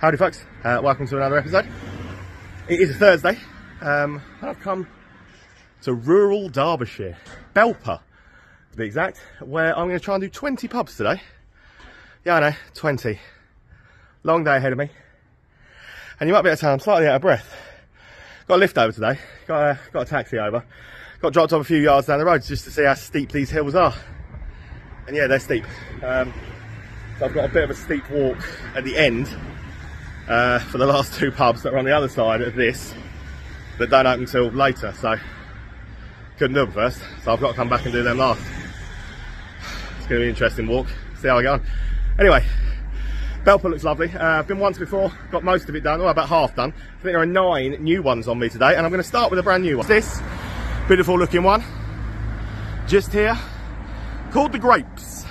Howdy folks, uh, welcome to another episode. It is a Thursday. Um, I've come to rural Derbyshire, Belper to be exact, where I'm going to try and do 20 pubs today. Yeah, I know, 20. Long day ahead of me. And you might be able to tell I'm slightly out of breath. Got a lift over today, got a, got a taxi over, got dropped off a few yards down the road just to see how steep these hills are. And yeah, they're steep. Um, so I've got a bit of a steep walk at the end uh, for the last two pubs that are on the other side of this that don't open until later. So couldn't do them first, so I've got to come back and do them last. It's going to be an interesting walk. See how I go. Anyway, Belper looks lovely. Uh, I've been once before, got most of it done, or about half done. I think there are nine new ones on me today, and I'm going to start with a brand new one. This beautiful looking one, just here, called the Grapes.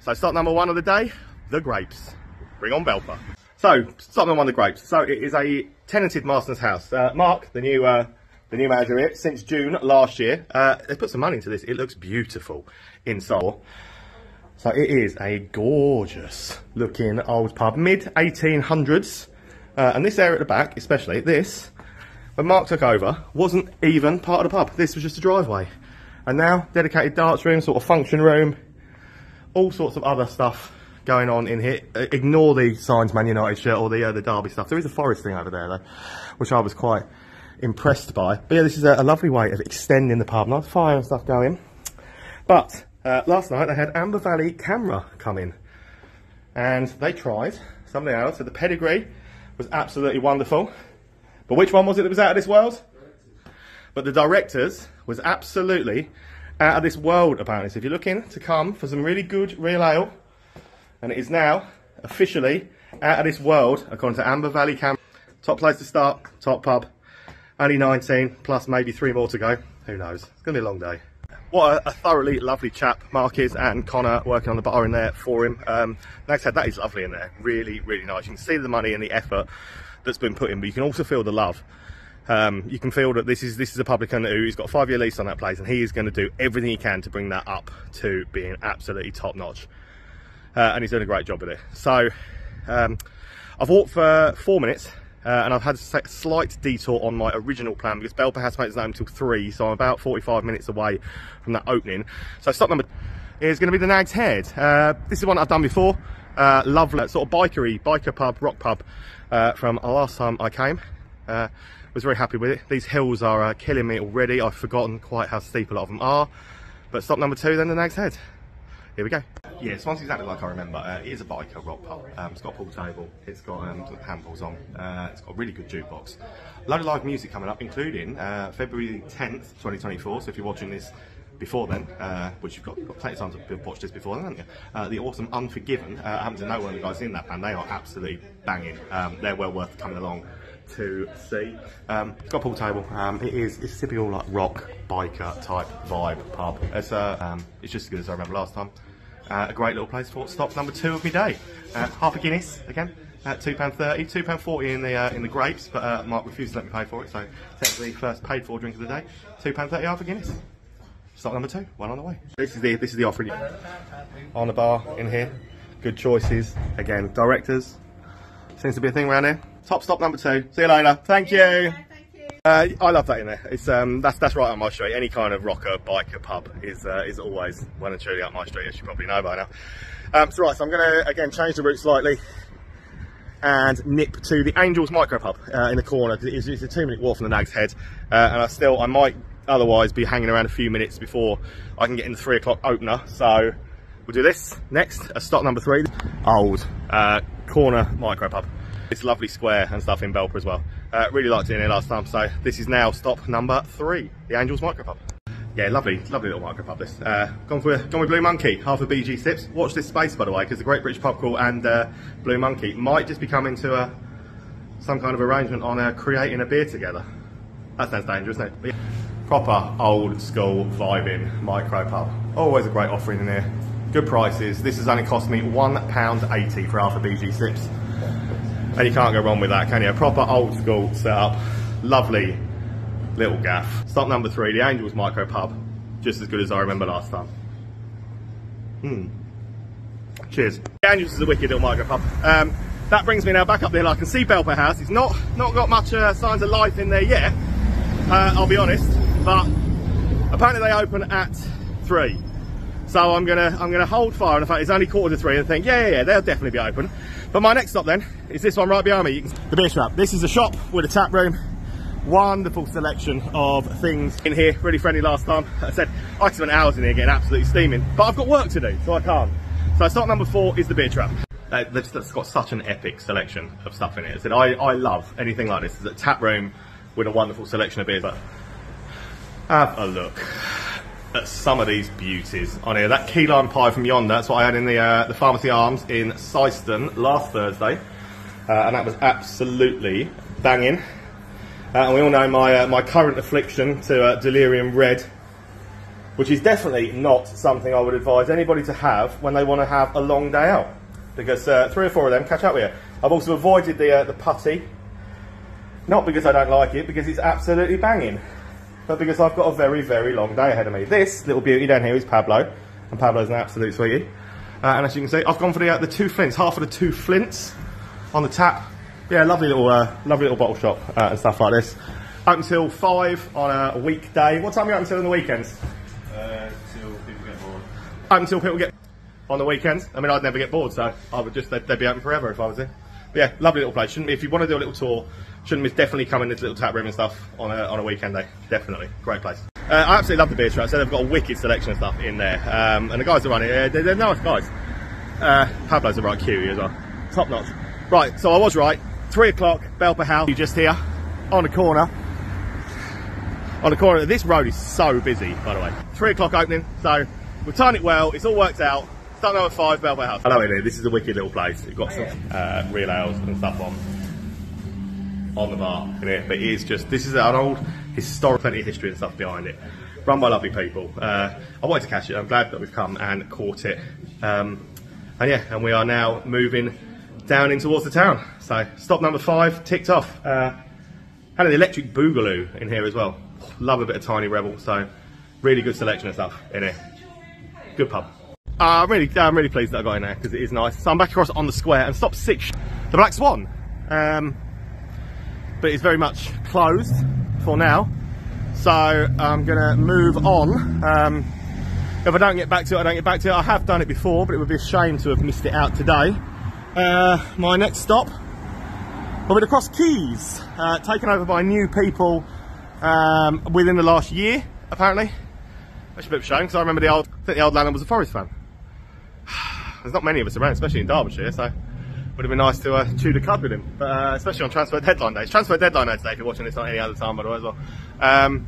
So start number one of the day, the Grapes. Bring on Belper. So, number one, the Grapes. So it is a tenanted Marston's house. Uh, Mark, the new uh, the new manager here, since June last year, uh, they put some money into this. It looks beautiful inside. So it is a gorgeous looking old pub, mid 1800s. Uh, and this area at the back, especially this, when Mark took over, wasn't even part of the pub. This was just a driveway. And now, dedicated darts room, sort of function room, all sorts of other stuff going on in here. Ignore the Signs Man United shirt or the uh, the Derby stuff. There is a forest thing over there though, which I was quite impressed by. But yeah, this is a, a lovely way of extending the pub. Nice fire and stuff going. But uh, last night they had Amber Valley CAMRA come in, and they tried something else. So the pedigree was absolutely wonderful. But which one was it that was out of this world? But the directors was absolutely out of this world apparently. So if you're looking to come for some really good real ale, and it is now officially out of this world according to Amber Valley CAMRA. Top place to start, top pub. Only 19, plus maybe three more to go. Who knows? It's going to be a long day. What a, a, thoroughly lovely chap Mark is and Connor working on the bar in there for him. Um, like I said, that is lovely in there. Really, really nice. You can see the money and the effort that's been put in, but you can also feel the love. Um, you can feel that this is this is a publican who's got a five year lease on that place and he is going to do everything he can to bring that up to being absolutely top notch. Uh, and he's doing a great job with it. So um, I've walked for four minutes uh, and I've had a slight detour on my original plan because Belper make its name until three, so I'm about 45 minutes away from that opening. So stop number is going to be the Nag's Head. Uh, this is one I've done before. Uh, lovely, sort of bikery, biker pub, rock pub uh, from last time I came. Uh, was very happy with it. These hills are uh, killing me already. I've forgotten quite how steep a lot of them are. But stop number two, then the Nag's Head. Here we go. Yeah, this one's exactly like I remember. Uh, it is a biker rock pub. Um, it's got a pool table. It's got um, handballs on. Uh, it's got a really good jukebox. A load of live music coming up, including uh, February 10th, 2024. So if you're watching this before then, uh, which you've got, got plenty of time to watch this before then, haven't you? Uh, the awesome Unforgiven. Uh, I happen to know one of the guys in that band. They are absolutely banging. Um, they're well worth coming along to see. Um, got a pool table. Um, it is it's typical like rock biker type vibe pub. It's uh, um, it's just as good as I remember last time. Uh, a great little place for stop number two of my day. Uh, half a Guinness again. At two pound thirty, two pound forty in the uh, in the grapes, but uh, Mark refused to let me pay for it, so technically first paid for drink of the day. Two pound thirty half a Guinness. Stop number two, one on the way. This is the this is the offering on the bar in here. Good choices again. Directors seems to be a thing around here. Top stop number two. See you later. Thank you. Uh, I love that in there. It's um, that's that's right on my street. Any kind of rocker, biker pub is uh, is always well and truly up my street, as you probably know by now. Um, so right, so I'm going to again change the route slightly and nip to the Angels Micro Pub uh, in the corner. It's, it's, a two-minute walk from the Nag's Head, uh, and I still I might otherwise be hanging around a few minutes before I can get in the three o'clock opener. So we'll do this next. A stop number three, old uh, corner micro pub. It's lovely square and stuff in Belper as well. Uh, really liked it in here last time, so this is now stop number three, the Angels Micro Pub. Yeah, lovely, lovely little micro pub this. Uh, gone, for, gone with Blue Monkey, half a BG Sips. Watch this space, by the way, because the Great British Pub Crawl and uh, Blue Monkey might just be coming to a, some kind of arrangement on creating a beer together. That sounds dangerous, doesn't it? Yeah. Proper old school vibing micro pub. Always a great offering in here. Good prices. This has only cost me £1.80 for half a BG Sips. And you can't go wrong with that, can you? A proper old school setup. Lovely little gaff. Stop number three, the Angels Micro Pub. Just as good as I remember last time. Hmm. Cheers. The Angels is a wicked little micro pub. Um, that brings me now back up there. I can see Belper House. It's not not got much uh, signs of life in there yet. Uh, I'll be honest, but apparently they open at three. So I'm gonna I'm gonna hold fire. And in fact, it's only quarter to three, and think, yeah, yeah, yeah, they'll definitely be open. But my next stop then is this one right behind me. The beer trap. This is a shop with a tap room. Wonderful selection of things in here. Really friendly last time. I said I spent hours in here getting absolutely steaming, but I've got work to do, so I can't. So stop number four is the beer trap. That's, that's got such an epic selection of stuff in it. I said I, I love anything like this. It's a tap room with a wonderful selection of beers. But have a look at some of these beauties on here. That key lime pie from yonder, that's what I had in the, uh, the Pharmacy Arms in Syston last Thursday. Uh, and that was absolutely banging. Uh, and we all know my, uh, my current affliction to uh, delirium red, which is definitely not something I would advise anybody to have when they want to have a long day out. Because uh, three or four of them catch up with you. I've also avoided the, the putty, not because I don't like it, because it's absolutely banging but because I've got a very, very long day ahead of me. This little beauty down here is Pablo, and Pablo's an absolute sweetie. Uh, and as you can see, I've gone for the, uh, the two flints, half of the two flints on the tap. Yeah, lovely little, uh, lovely little bottle shop uh, and stuff like this. Open till five on a weekday. What time are you open till on the weekends? Uh, till people get bored. Open till people get on the weekends. I mean, I'd never get bored, so I would just they'd, they'd be open forever if I was there. But yeah, lovely little place. Shouldn't be, if you want to do a little tour, shouldn't miss definitely come in this little tap room and stuff on a, on a weekend day. Definitely. Great place. Uh, I absolutely love the beer trap. So they've got a wicked selection of stuff in there. Um, and the guys that run it, uh, they're, they're nice guys. Uh, Pablo's a right cutie as well. Top notch. Right, so I was right. Three o'clock, Belper House, you just here on the corner. On the corner, this road is so busy, by the way. Three o'clock opening, so we've timed it well, it's all worked out. Start number five, Belper House. Hello, Ian. This is a wicked little place. You've got some uh, real ales and stuff on on the bar in it, but it is just this is an old historic, plenty of history and stuff behind it. Run by lovely people. Uh, I wanted to catch it. I'm glad that we've come and caught it. Um, and yeah, and we are now moving down in towards the town. So stop number five ticked off. Uh, had an electric boogaloo in here as well. Love a bit of Tiny Rebel. So really good selection of stuff in here. Good pub. Uh, I'm really, I'm really pleased that I got in there because it is nice. So I'm back across on the square and stop six, the Black Swan. Um, but it's very much closed for now. So I'm gonna move on. Um, if I don't get back to it, I don't get back to it. I have done it before, but it would be a shame to have missed it out today. Uh, my next stop will be the Cross Keys, uh, taken over by new people um, within the last year, apparently. Is a bit of a shame, because I remember the old, I think the old landlord was a Forest fan. There's not many of us around, especially in Derbyshire, so would have been nice to uh, chew the cud with him, but, uh, especially on transfer deadline days. Transfer deadline day today if you're watching this on any other time, by the way, as well. Um,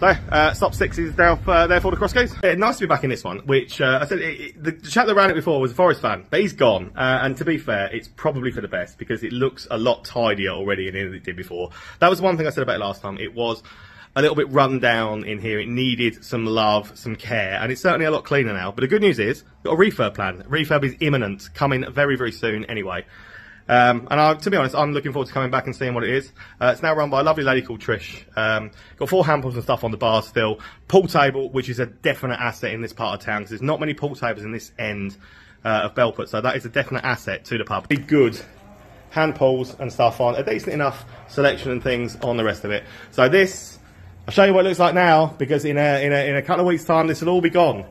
so, uh, stop six is now, uh, there for the cross keys. Yeah, nice to be back in this one, which uh, I said it, it, the chap that ran it before was a Forest fan, but he's gone. Uh, and to be fair, it's probably for the best because it looks a lot tidier already than it did before. That was one thing I said about it last time. It was a little bit run down in here. It needed some love, some care, and it's certainly a lot cleaner now. But the good news is, got a refurb plan. Refurb is imminent, coming very, very soon anyway. Um, and I, to be honest, I'm looking forward to coming back and seeing what it is. Uh, it's now run by a lovely lady called Trish. Um, got four handpulls and stuff on the bar still. Pool table, which is a definite asset in this part of town because there's not many pool tables in this end uh, of Belper, so that is a definite asset to the pub. Be good hand pulls and stuff on, a decent enough selection and things on the rest of it. So this, I'll show you what it looks like now because in a, in a, in a couple of weeks time this will all be gone.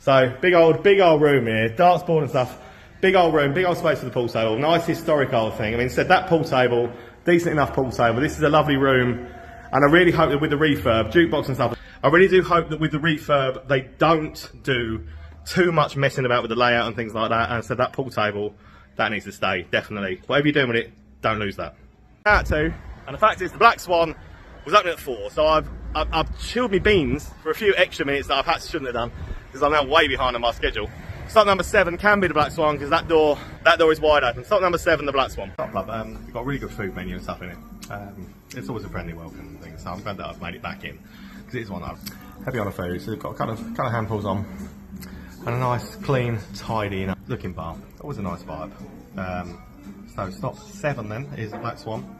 So big old, big old room here, darts board and stuff. Big old room, big old space for the pool table. Nice historic old thing. I mean, said that pool table, decent enough pool table. This is a lovely room. And I really hope that with the refurb, jukebox and stuff, I really do hope that with the refurb, they don't do too much messing about with the layout and things like that. And so that pool table, that needs to stay, definitely. Whatever you're doing with it, don't lose that. Out two, and the fact is the Black Swan was open at four, so I've, I've, I've chilled my beans for a few extra minutes that I perhaps shouldn't have done, because I'm now way behind on my schedule. Stop number seven can be the Black Swan because that door that door is wide open. Stop number seven, the Black Swan. Top club, um, we've got a really good food menu and stuff in it. Um, it's always a friendly welcome thing, so I'm glad that I've made it back in because it is one I've heavy on the food. So they've got kind of kind of handfuls on and a nice, clean, tidy looking bar. Always a nice vibe. Um, so stop seven then is the Black Swan.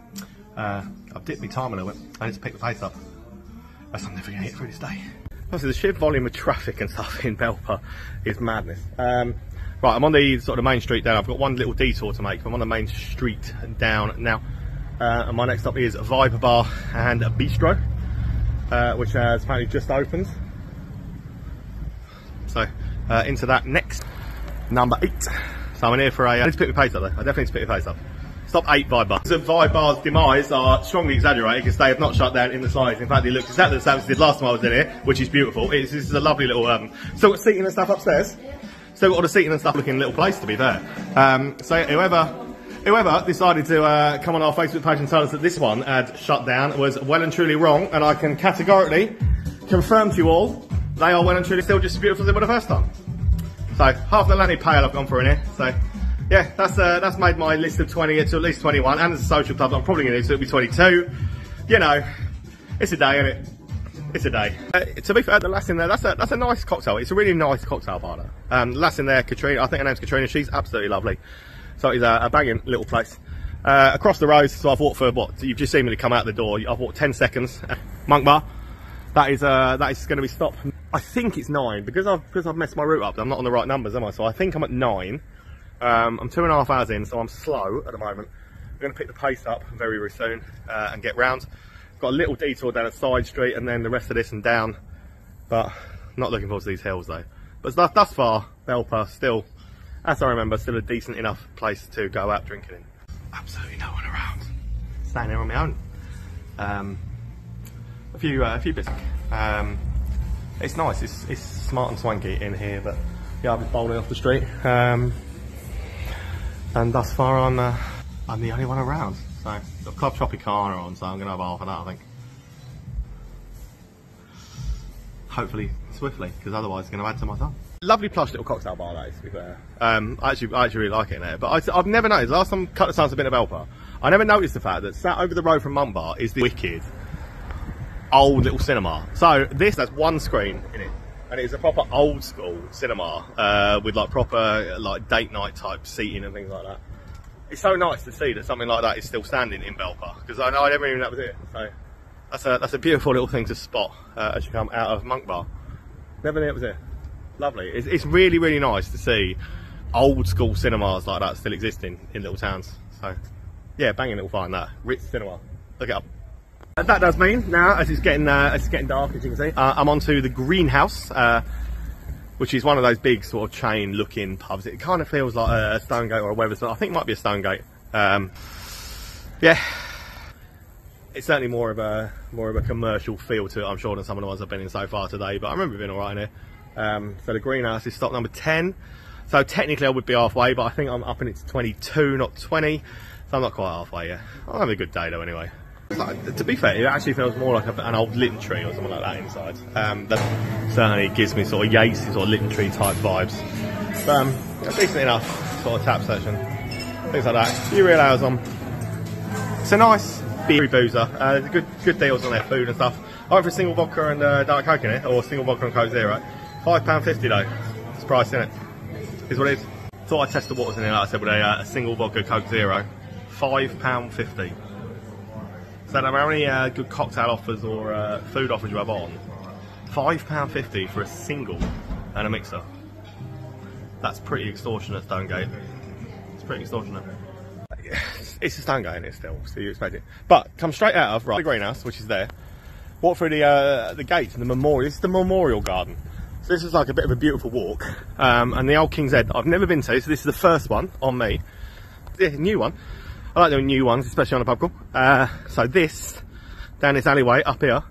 Uh, I've dipped my time a little bit. I need to pick the pace up. That's I'm going to get through this day. Obviously, the sheer volume of traffic and stuff in Belper is madness. Um, Right, I'm on the sort of main street down. I've got one little detour to make. I'm on the main street down now. Uh, and my next stop is Vibe Bar and a Bistro, uh, which has apparently just opened. So, uh, into that next. Number eight. So I'm in here for a. I need to pick my pace up though. I definitely need to pick my pace up. Stop eight Vibe Bar. The Vibe Bar's demise are strongly exaggerated because they have not shut down in the slightest. In fact, they look exactly the same as did last time I was in here, which is beautiful. It's, this is a lovely little. Um, still got seating and stuff upstairs. Still got all the seating and stuff looking little place to be fair. Um, so whoever whoever decided to uh, come on our Facebook page and tell us that this one had shut down was well and truly wrong, and I can categorically confirm to you all they are well and truly still just as beautiful as they were the first time. So half the Atlantic Pale I've gone for in here. So yeah, that's uh, that's made my list of 20 to at least 21, and as a social club, I'm probably going to it'll be 22. You know, it's a day, isn't it? It's a day. Uh, to be fair, the last in there, that's a that's a nice cocktail. It's a really nice cocktail bar. Um, last in there, Katrina. I think her name's Katrina. She's absolutely lovely. So it's a, a banging little place. Uh, across the road, so I've walked for what you've just seen me come out the door. I've walked 10 seconds. Monk Bar. That is uh, that is going to be stopped. I think it's nine because I've because I've messed my route up. I'm not on the right numbers, am I? So I think I'm at nine. Um, I'm two and a half hours in, so I'm slow at the moment. I'm going to pick the pace up very very soon uh, and get round. Got a little detour down a side street and then the rest of this and down. But not looking forward to these hills though. But thus, thus far, Belper still, as I remember, still a decent enough place to go out drinking in. Absolutely no one around. Staying here on my own. Um, a few, uh, a few bits. Um, it's nice. It's, it's smart and swanky in here, but yeah, I've been bowling off the street. Um, and thus far, I'm uh, I'm the only one around. So got Club Tropicana on, so I'm going to have half of that, I think. Hopefully swiftly, because otherwise it's going to add to my time. Lovely plush little cocktail bar, that is, to be fair. Um, I actually, I actually really like it in there. But I, have never noticed, last time Cut the Sun's a bit of Belper, I never noticed the fact that sat over the road from Monk Bar is the wicked old little cinema. So this has one screen in it, and it's a proper old school cinema uh, with like proper like date night type seating and things like that. It's so nice to see that something like that is still standing in Belper because I know I never even knew that was it. So that's a that's a beautiful little thing to spot uh, as you come out of Monk Bar. Never knew it was here. Lovely. It's, it's really really nice to see old school cinemas like that still existing in little towns. So yeah, banging little find that Ritz Cinema. Look it up. And that does mean now, as it's getting uh, as it's getting dark, as you can see, uh, I'm onto the greenhouse, uh, which is one of those big sort of chain-looking pubs. It kind of feels like a Stonegate or a Wetherspoon. I think it might be a Stonegate. Um, yeah, it's certainly more of a more of a commercial feel to it, I'm sure, than some of the ones I've been in so far today. But I remember being all right in here. Um, so the greenhouse is stop number 10. So technically I would be halfway, but I think I'm up it to 22, not 20. So I'm not quite halfway yet. I'll have a good day though anyway. Like, to be fair, it actually feels more like an old litten tree or something like that inside. Um, that certainly gives me sort of Yates or litten tree type vibes. But, um, decent enough sort of tap section. Things like that. A few real hours on. It's a nice beery boozer. Uh, good good deals on their food and stuff. I went for a single vodka and uh, dark coke in it, or single vodka and coke zero. Five pound fifty though. It's price in it. Is what it is. Thought I'd test the waters in here, like I said, with a, uh, single vodka coke zero. Five pound fifty. So how many uh, good cocktail offers or uh, food offers you have on, £5.50 for a single and a mixer. That's pretty extortionate, Stonegate. It's pretty extortionate. It's a Stonegate in it still, so you expect it. But come straight out of right, the greenhouse, which is there. Walk through the uh, the gate and the memorial. This is the memorial garden. So this is like a bit of a beautiful walk. Um, and the old King's Head I've never been to, so this is the first one on me. The new one. I like doing new ones, especially on a pub crawl. Uh, so this, down this alleyway up here,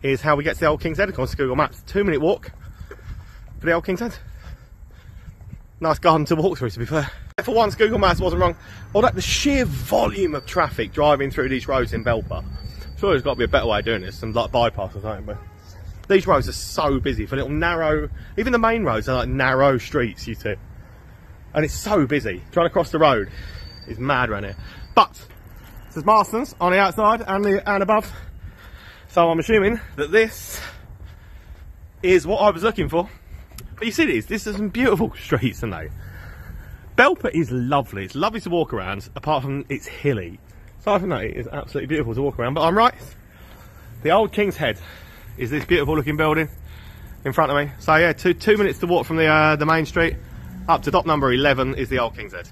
is how we get to the old King's Head according to Google Maps. Two minute walk for the old King's Head. Nice garden to walk through, to be fair. For once, Google Maps wasn't wrong. That the sheer volume of traffic driving through these roads in Belper. Sure, there's got to be a better way of doing this, some like bypass or something. But these roads are so busy for little narrow. Even the main roads are like narrow streets, you see. And it's so busy. Trying to cross the road is mad around here. But there's Marston's on the outside and the and above. So I'm assuming that this is what I was looking for. But you see this, this is some beautiful streets, isn't they? Belper is lovely. It's lovely to walk around, apart from it's hilly. Aside from that, it is absolutely beautiful to walk around. But I'm right. The old King's Head is this beautiful looking building in front of me. So yeah, two two minutes to walk from the uh, the main street. up to stop number 11 is the Old King's Head.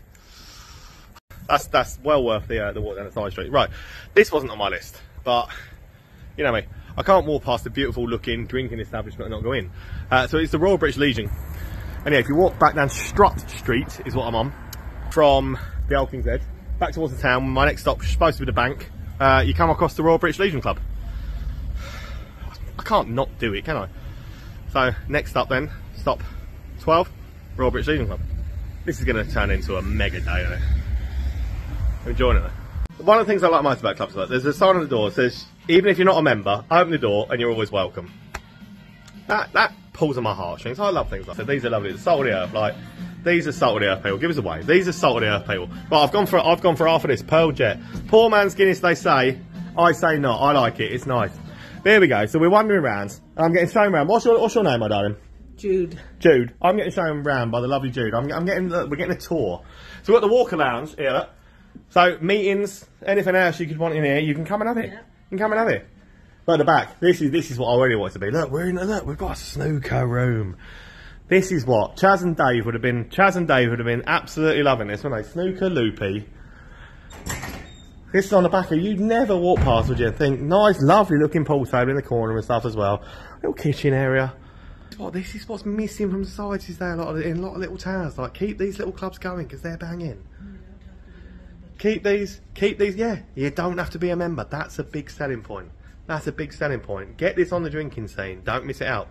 That's that's well worth the uh, the walk down the side street. Right, this wasn't on my list, but you know me, I can't walk past a beautiful looking drinking establishment and not go in. Uh, so it's the Royal British Legion. And yeah, if you walk back down Strutt Street, is what I'm on, from the Old King's Head, back towards the town, my next stop is supposed to be the bank, uh, you come across the Royal British Legion Club. I can't not do it, can I? So, next up then, stop 12, Royal British Legion Club. This is going to turn into a mega day, it? I'm enjoying it. One of the things I like most about clubs, like, there's a sign on the door that says, even if you're not a member, open the door and you're always welcome. That, that pulls on my heartstrings. I love things like that. These are lovely. The salt of the earth, like these are salt of the earth people. Give us away. These are salt of the earth people. Right, I've gone for I've gone for half of this Pearl Jet. Poor man's Guinness, they say. I say not. I like it. It's nice. There we go. So we're wandering around. I'm getting shown around. What's your What's your name, my darling? Jude. Jude. I'm getting shown around by the lovely Jude. I'm, I'm getting the, we're getting a tour. So we've got the Walker Lounge here. look. So meetings, anything else you could want in here, you can come and have it. Yeah. You can come and have it. But at the back, this is this is what I really want it to be. Look, we're in look, we've got a snooker room. This is what Chas and Dave would have been. Chas and Dave would have been absolutely loving this, wouldn't they? Snooker, loopy. This is on the back of you'd never walk past, would you? and Think nice, lovely looking pool table in the corner and stuff as well. Little kitchen area. What this is what's missing from societies there. A lot of, in a lot of little towns. Like keep these little clubs going because they're banging. Mm. Keep these, keep these. Yeah, you don't have to be a member. That's a big selling point. That's a big selling point. Get this on the drinking scene. Don't miss it out.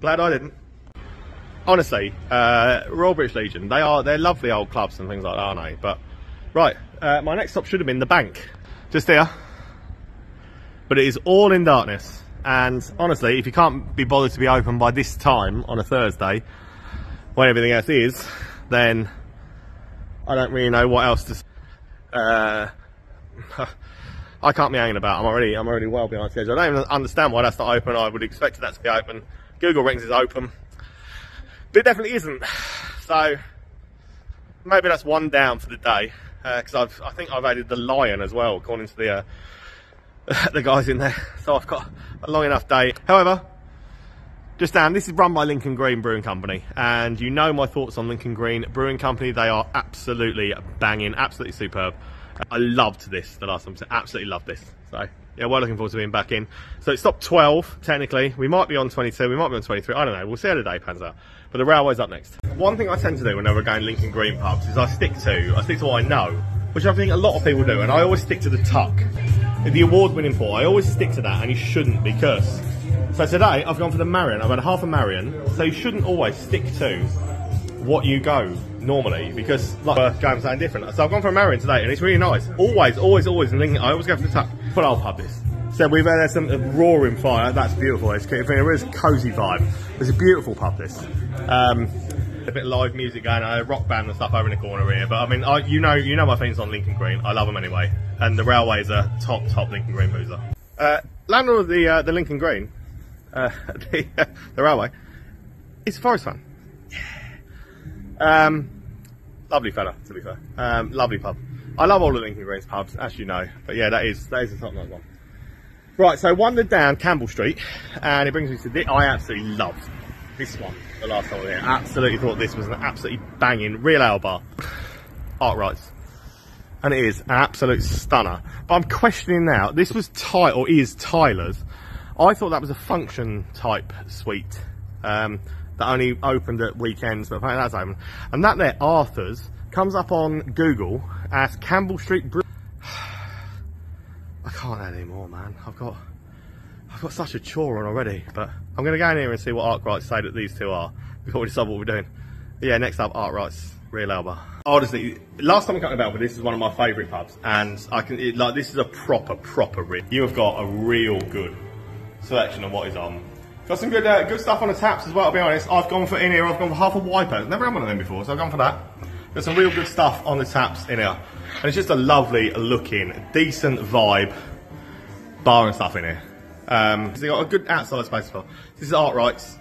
Glad I didn't. Honestly, uh, Royal British Legion. They are they're lovely old clubs and things like that, aren't they? But right, uh, my next stop should have been the bank, just here. But it is all in darkness. And honestly, if you can't be bothered to be open by this time on a Thursday, when everything else is, then I don't really know what else to. Uh, I can't be hanging about. I'm already, I'm already well behind schedule. I don't even understand why that's not open. I would expect that to be open. Google Rings is open, but it definitely isn't. So maybe that's one down for the day because I've, I think I've added the lion as well, according to the uh, the guys in there. So I've got a long enough day. However, just down, this is run by Lincoln Green Brewing Company, and you know my thoughts on Lincoln Green Brewing Company. They are absolutely banging, absolutely superb. I loved this the last time, so absolutely loved this. So yeah, we're looking forward to being back in. So it's stop 12, technically. We might be on 22, we might be on 23. I don't know. We'll see how the day pans out. But the railway's up next. One thing I tend to do whenever I go in Lincoln Green pubs is I stick to, I stick to what I know, which I think a lot of people do, and I always stick to the tuck. The award-winning pour, I always stick to that, and you shouldn't because. So today I've gone for the Marion. I've had half a Marion, so you shouldn't always stick to what you go normally because like we're going something different. So I've gone for a Marion today and it's really nice. Always, always, always Lincoln. I always go for the tuck. But I'll pub this. So we've had some uh, roaring fire. That's beautiful. It's a cozy vibe. It's a beautiful pub. This. Um, a bit of live music going on, a rock band and stuff over in the corner here. But I mean, I, you know, you know my things on Lincoln Green. I love them anyway. And the railways is a top, top Lincoln Green boozer. Uh, landlord of the uh, the Lincoln Green, uh, the, the railway, is a Forest fan. Um, lovely fella, to be fair. Um, lovely pub. I love all the Lincoln Greens pubs, as you know. But yeah, that is that is a top notch one. Right, so wandered down Campbell Street, and it brings me to this. I absolutely loved this one. The last time I was here, absolutely thought this was an absolutely banging real ale bar. Arkwrights. And it is an absolute stunner. But I'm questioning now. This was Ty or is Tyler's. I thought that was a function type suite. Um, that only opened at weekends, but apparently that's open. And that there, Arthur's, comes up on Google as Campbell Street Brew. I can't add any man. I've got, I've got such a chore on already. But I'm going to go in here and see what Arkwrights say that these two are before we decide what we're doing. But yeah, next up, Arkwrights, real Alba. Honestly, last time I came to Belper, this is one of my favourite pubs, and I can it, like this is a proper, proper rip. You have got a real good selection of what is on. Got some good, uh, good stuff on the taps as well. To be honest, I've gone for in here. I've gone for half a wipeout. Never had one of them before, so I've gone for that. There's some real good stuff on the taps in here, and it's just a lovely looking, decent vibe bar and stuff in here. Um, so they got a good outside space as well. This is Arkwrights,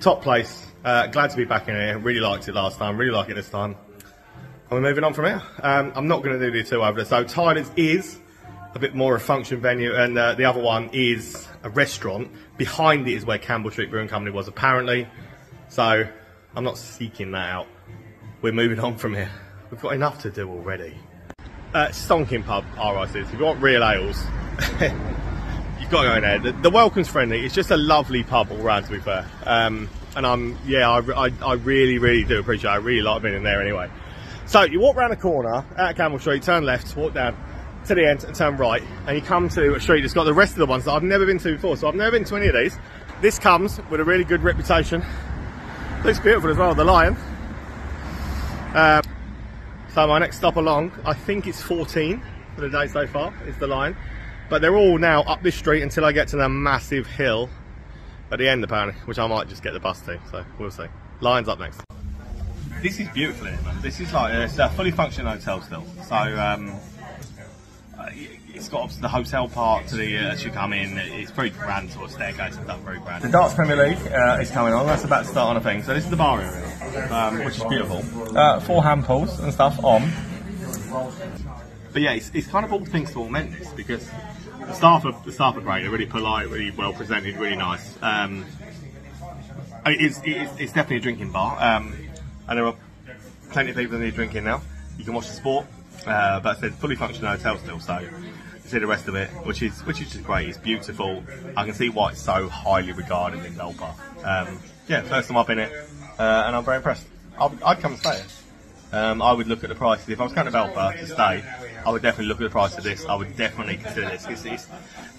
top place. Uh, glad to be back in here. Really liked it last time. Really like it this time. And we're moving on from here. Um, I'm not going to do the two over there. So Tyler's is a bit more of a function venue, and uh, the other one is a restaurant. Behind it is where Campbell Street Brewing Company was apparently. So I'm not seeking that out. We're moving on from here. We've got enough to do already. Uh, Stonking Pub, RICs. If you want real ales, you've got to go in there. The, the, welcome's friendly. It's just a lovely pub all round, to be fair. Um, and I'm, yeah, I, I, I, really, really do appreciate it. I really like being in there anyway. So you walk around the corner at Campbell Street, turn left, walk down to the end and turn right, and you come to a street that's got the rest of the ones that I've never been to before. So I've never been to any of these. This comes with a really good reputation. Looks beautiful as well, the lion. Um, so my next stop along, I think it's 14 for the day so far, is the Lion. But they're all now up this street until I get to the massive hill at the end apparently, which I might just get the bus to, so we'll see. Lion's up next. This is beautiful here, man. This is like, it's a fully functioning hotel still. So, um, it's got the hotel part to the uh, as you come in. It's very grand sort of staircase and stuff, very grand. The Darts Premier League uh, is coming on. That's about to start on a thing. So this is the bar area, um, which is beautiful. Uh, four hand pulls and stuff on. But yeah, it's, it's kind of all things to augment this because the staff are the staff are great. They're really polite, really well presented, really nice. Um, it's, it's, it's, definitely a drinking bar, um, and there are plenty of people in here drinking now. You can watch the sport, uh, but I said fully functional hotel still, so see the rest of it, which is which is just great. It's beautiful. I can see why it's so highly regarded in Belper. Um, yeah, first time I've been it, uh, and I'm very impressed. i would come and stay. Um, I would look at the prices if I was going to Belper to stay. I would definitely look at the price of this. I would definitely consider this. It's, it's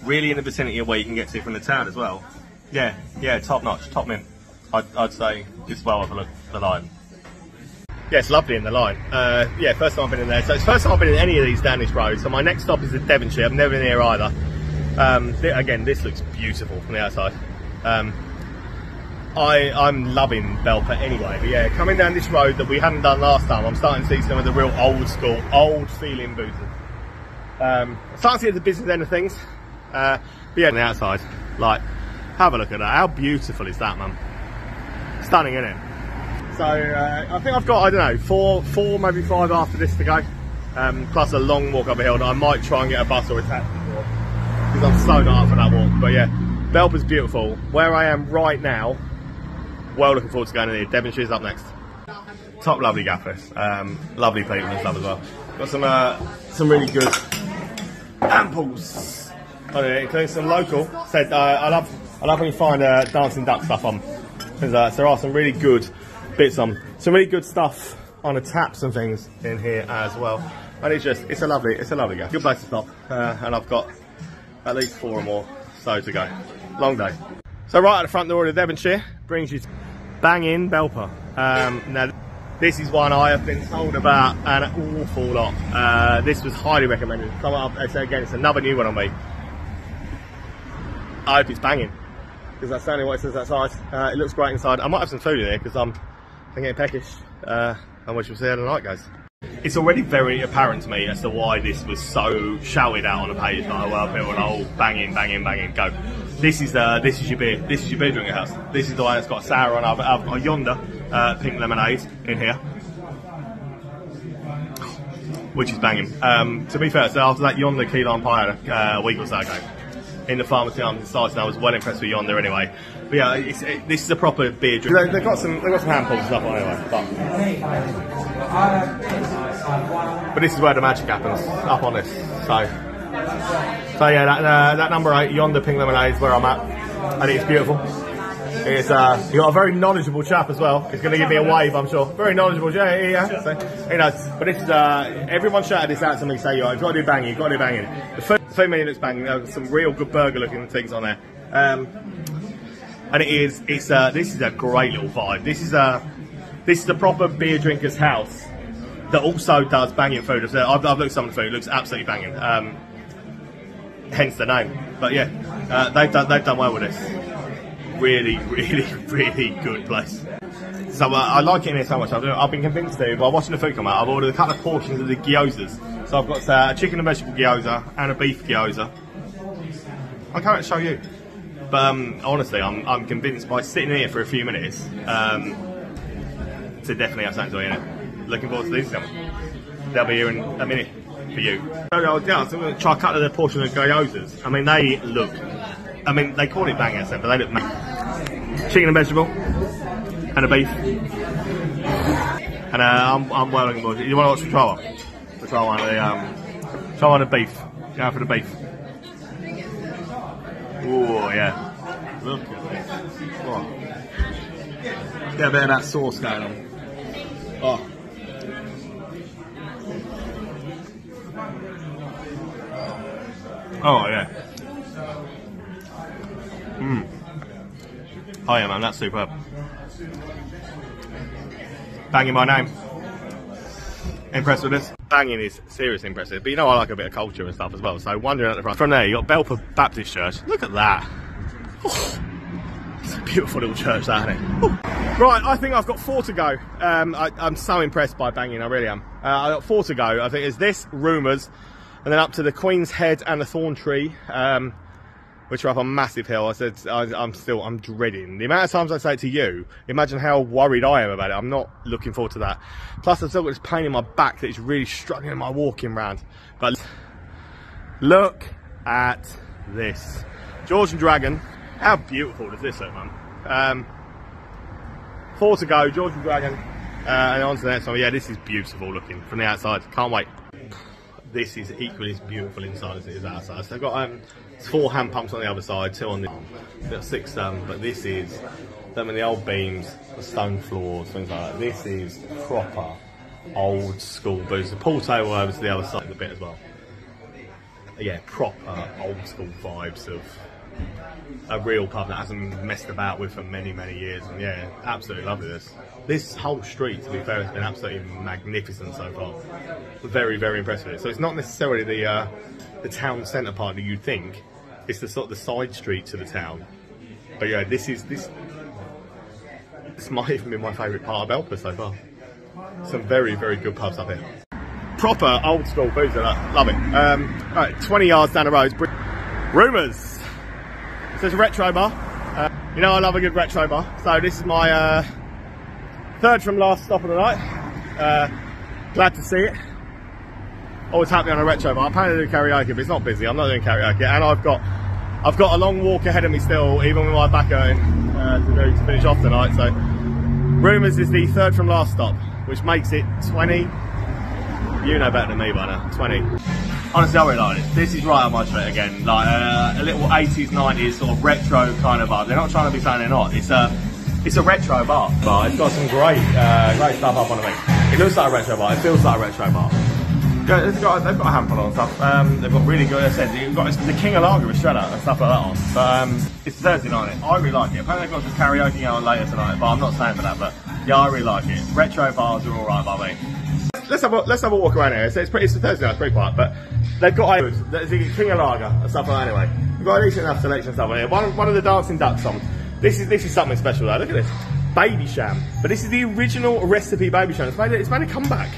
really in the vicinity of where you can get to from the town as well. Yeah, yeah, top notch, top mint. I'd, I'd say it's well overlooked the Lion. Yeah, it's lovely in the Lion. Uh, yeah, first time I've been in there. So it's first time I've been in any of these down this road. So my next stop is in Devonshire. I've never been here either. Um, th- again, this looks beautiful from the outside. Um, I, I'm loving Belper anyway. But yeah, coming down this road that we hadn't done last time, I'm starting to see some of the real old school, old feeling boozers. Um, starting to see the business end of things. Uh, but yeah, on the outside, like, have a look at that. How beautiful is that, man? Stunning, isn't it? So uh, I think I've got, I don't know, four, four, maybe five after this to go. Um, plus a long walk up a hill that I might try and get a bus or a taxi. Because I'm so not for that walk. But yeah, Belper's beautiful. Where I am right now, well looking forward to going in here. Devonshire's up next. Top lovely gaffers. Um, lovely people and stuff as well. Got some uh, some really good amples. Oh, yeah, including some local. Said uh, I love I love when you find uh, dancing duck stuff on. Because uh, there are some really good bits on. Some really good stuff on the taps and things in here as well. And it's just, it's a lovely, it's a lovely game. Good place to stop. Uh, and I've got at least four or more so to go. Long day. So right at the front door of Devonshire brings you to Bang In Belper. Um, now this is one I have been told about an awful lot. Uh, this was highly recommended. Come up, say again, it's another new one on me. I hope it's banging because that's certainly what it says outside. Uh, it looks great inside. I might have some food in here because I'm I'm getting peckish, uh, and we shall see how the night goes. It's already very apparent to me as to why this was so shouted out on the page. Like, well, people are all banging, banging, banging, go. This is uh, this is your beer. This is your beer drinking house. This is the one that's got sour on. I've, I've got yonder uh, pink lemonade in here, which is banging. Um, to be fair, so after that yonder key lime pie uh, a week or so ago in the pharmacy site, and I was well impressed with yonder anyway. But yeah, it, this is a proper beer drink. They, have got some, they've got some hand pulls and stuff on anyway. But, but this is where the magic happens, up on this. So, so yeah, that, uh, that number eight, yonder pink lemonade is where I'm at. I think it's beautiful. It's uh, you got a very knowledgeable chap as well. He's going to give me a wave, I'm sure. Very knowledgeable, yeah, yeah, yeah. So, you know, but this is uh, everyone shouted this out to me. Say, you've got to do banging, you've got to do banging. The food, the food menu looks banging. There's some real good burger looking things on there. Um, and it is it's uh, this is a great little vibe. This is a this is a proper beer drinker's house that also does banging food. I've, I've looked at some of the food; it looks absolutely banging. Um, hence the name. But yeah, uh, they've done they've done well with this. Really, really, really good place. So uh, I like it in here so much. I've, I've been convinced to by watching the food come out. I've ordered a couple of portions of the gyozas. So I've got uh, a chicken and vegetable gyoza and a beef gyoza. I can't show you. But um, honestly, I'm, I'm convinced by sitting here for a few minutes um, to definitely have something to eat in it. Looking forward to these coming. They'll be here in a minute for you. So, yeah, I'm going to try a couple of the portion of gyozas. I mean, they look. I mean, they call it bang but they look. mad. Chicken and vegetable. and a beef. And uh, I'm, I'm well looking forward to it. You want to watch the trial one? The trial one, the, um, trial one of beef. Go for the beef. Oh, yeah. Look at this. Oh. Bit of that sauce going on. Oh. Oh, yeah. Mmm. Oh, yeah, man, that's superb. Banging my name. Impressed with this? Banging is seriously impressive, but you know I like a bit of culture and stuff as well. So wandering at the front. From there, you got Belper Baptist Church. Look at that. Oh, it's a beautiful little church, that isn't it? Oh. Right, I think I've got four to go. Um, I, am so impressed by Banging, I really am. Uh, I got four to go. I think it's this, Rumours, and then up to the Queen's Head and the Thorn Tree. Um, which are up a massive hill. I said, I, am still, I'm dreading. The amount of times I say it to you, imagine how worried I am about it. I'm not looking forward to that. Plus, I've still got this pain in my back that is really struggling in my walking round. But look at this. George and Dragon. How beautiful does this look, man? Um, four to go, George and Dragon. Uh, and on to the next one. Yeah, this is beautiful looking from the outside. Can't wait. This is equally as beautiful inside as it is outside. So I've got um, four hand pumps on the other side, two on the got six um, but this is them in the old beams, the stone floors, things like that. This is proper old school boots. The pool table over to the other side of the bit as well. Yeah, proper old school vibes of a real pub that hasn't messed about with for many, many years. And yeah, absolutely lovely this. This whole street, to be fair, has been absolutely magnificent so far. Very, very impressive. So it's not necessarily the uh, the town centre part that you'd think. It's the sort of the side street to the town. But yeah, this is this. This might even be my favourite part of Belper so far. Some very, very good pubs up here. Proper old school boozer, love it. Um, right, 20 yards down the road. Rumours. So it's a retro bar. Uh, you know I love a good retro bar. So this is my uh, third from last stop of the night. Uh, glad to see it. Always happy on a retro bar. I plan to do karaoke, but it's not busy. I'm not doing karaoke, and I've got I've got a long walk ahead of me still, even with my back going uh, to do to finish off tonight. So Rumours is the third from last stop, which makes it 20. You know better than me by now. 20 honestly, I really like it. This is right on my street again. Like uh, a little 80s, 90s sort of retro kind of bar. They're not trying to be saying they're not. It's a it's a retro bar. Bar. It's got some great uh, great stuff up on the it. It looks like a retro bar. It feels like a retro bar. They've got, they've got a handful on stuff. Um, they've got really good, as I said, you've got the King of Lager with Shredder and stuff like that on. But um, it's Thursday night. I really like it. Apparently they've got some karaoke going on later tonight, but I'm not saying for that. But yeah, I really like it. Retro bars are alright by me. Let's have a let's have a walk around here. It's, it's pretty. It's Thursday night. It's pretty quiet, but they've got a there's the King of Lager and stuff like that. Anyway, we've got a decent enough selection stuff on here. One one of the Dancing Duck songs. This is this is something special. Though. Look at this, Babycham. But this is the original recipe Babycham. It's made it's made a comeback.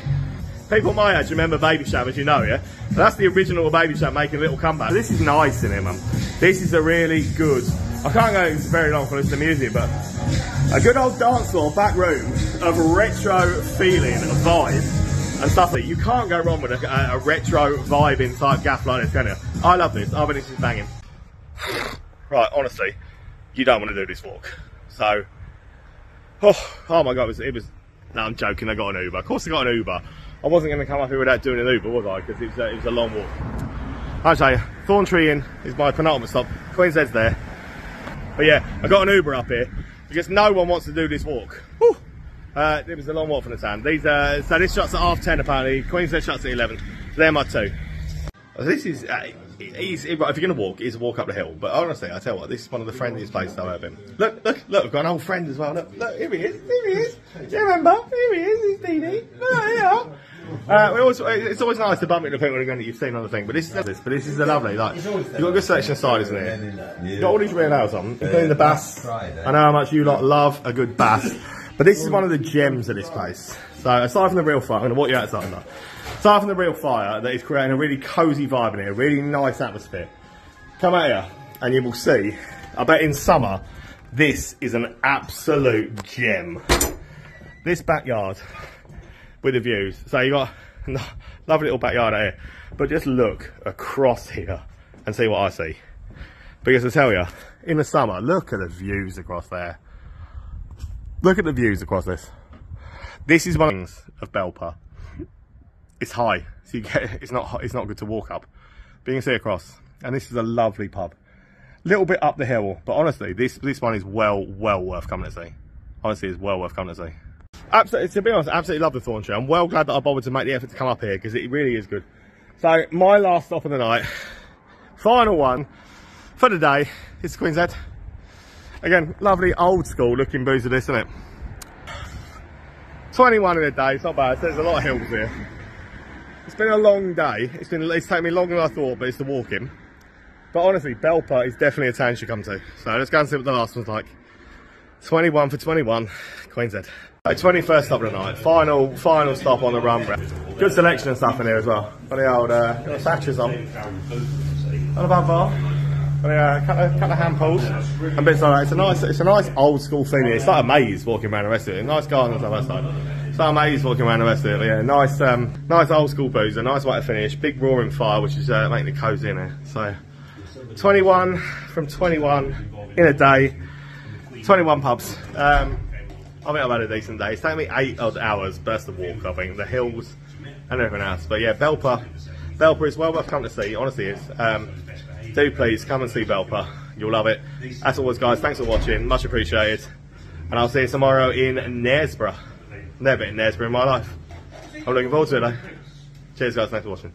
People my age remember Babycham, as you know, yeah. But that's the original Babycham making a little comeback. This is nice in here, man. This is a really good. I can't go into very long for listening to music, but a good old dance floor back room of retro feeling, a vibe, and stuff like you can't go wrong with a, a retro vibe inside gaff like this, can you? I love this. I think this is banging. right, honestly, you don't want to do this walk. So, oh, oh my god, it was, it was. No, I'm joking. I got an Uber. Of course, I got an Uber. I wasn't going to come up here without doing an Uber, was I? Because it, was, uh, it was a long walk. I'll tell you, Thorntree Inn is my penultimate stop. Queen's Head's there. But yeah, I got an Uber up here because no one wants to do this walk. Uh, it was a long walk from the town. These, uh, so this shot's at half ten apparently. Queensland shot's at eleven. So they're my two. This is, uh, he's, if you're going to walk, it's a walk up the hill. But honestly, I tell you what, this is one of the friendliest places I've ever been. Look, look, look, I've got an old friend as well. Look, look, here he is, here he is. Do you remember? Here he is, he's Dee Dee. Oh, here you are. Uh, we always, it's always nice to bump into people again that you've seen on the thing, but this is this, but this is a lovely. Like you've got a good selection of ciders in here. You've got all these real ales on, including the bass. I know how much you lot love a good bass, but this is one of the gems of this place. So aside from the real fire, I'm going to walk you outside now. Aside from the real fire, that is creating a really cosy vibe in here, a really nice atmosphere. Come out here, and you will see. I bet in summer, this is an absolute gem. This backyard with the views. So you got a lovely little backyard out here. But just look across here and see what I see. Because I tell you, in the summer, look at the views across there. Look at the views across this. This is one of the things of Belper. It's high, so you get it's not it's not good to walk up. But you can see across, and this is a lovely pub. Little bit up the hill, but honestly, this this one is well well worth coming to see. Honestly, it's well worth coming to see. Absolutely, to be honest, I absolutely love the Thorn Tree. I'm well glad that I bothered to make the effort to come up here because it really is good. So my last stop of the night, final one for the day, is Queen's Head. Again, lovely old school looking boozer this, isn't it? 21 in a day, it's not bad. There's a lot of hills here. It's been a long day. It's been it's taken me longer than I thought, but it's the walking. But honestly, Belper is definitely a town you should come to. So let's go and see what the last one's like. 21 for 21, Queen's Head. 21st stop of the night, final final stop on the run. Good selection of stuff in here as well. Funny old uh, Thatchers on. Not a bad bar. A uh, couple, of, couple of hand pulls and bits like that. It's a nice, it's a nice old school thing. It's like a maze walking around the rest of it. Nice gardens on that side. It's like a maze walking around the rest of it. Yeah, nice, um, nice old school boozer, nice way to finish. Big roaring fire, which is uh, making it cosy in here. So 21 from 21 in a day. 21 pubs. Um, I think I've had a decent day. It's taken me eight odd hours, burst the walk, I think, the hills and everything else. But yeah, Belper, Belper is well worth coming to see, honestly is. Um, do please come and see Belper, you'll love it. As always guys, thanks for watching, much appreciated. And I'll see you tomorrow in Knaresborough. Never been in Knaresborough in my life. I'm looking forward to it though. Cheers guys, thanks for watching.